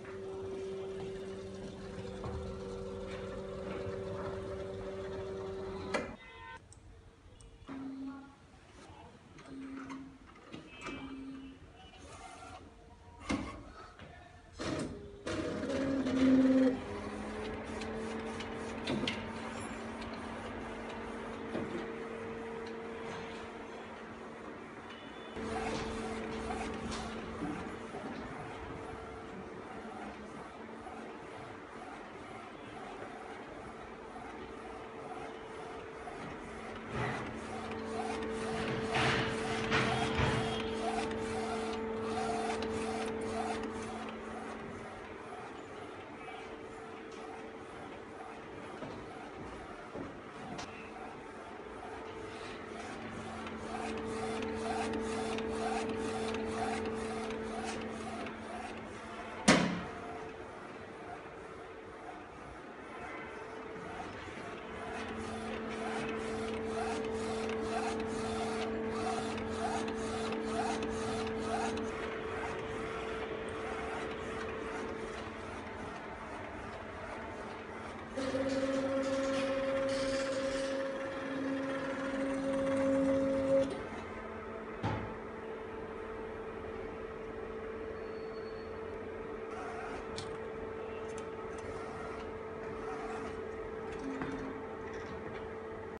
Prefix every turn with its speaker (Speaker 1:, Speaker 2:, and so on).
Speaker 1: you
Speaker 2: Thank you.